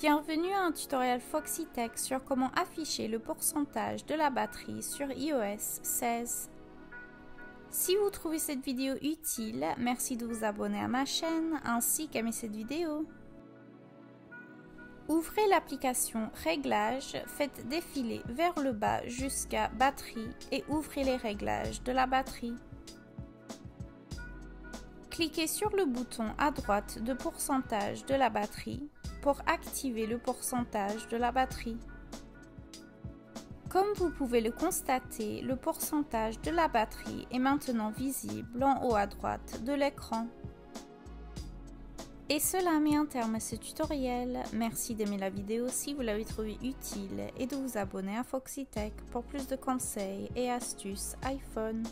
Bienvenue à un tutoriel Foxytech sur comment afficher le pourcentage de la batterie sur iOS 16. Si vous trouvez cette vidéo utile, merci de vous abonner à ma chaîne ainsi qu'aimer cette vidéo. Ouvrez l'application Réglages, faites défiler vers le bas jusqu'à Batterie et ouvrez les réglages de la batterie. Cliquez sur le bouton à droite de pourcentage de la batterie pour activer le pourcentage de la batterie. Comme vous pouvez le constater, le pourcentage de la batterie est maintenant visible en haut à droite de l'écran. Et cela met un terme à ce tutoriel. Merci d'aimer la vidéo si vous l'avez trouvé utile et de vous abonner à Foxytech pour plus de conseils et astuces iPhone.